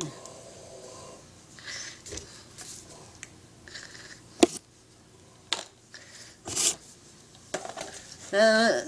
Hmm. Uh,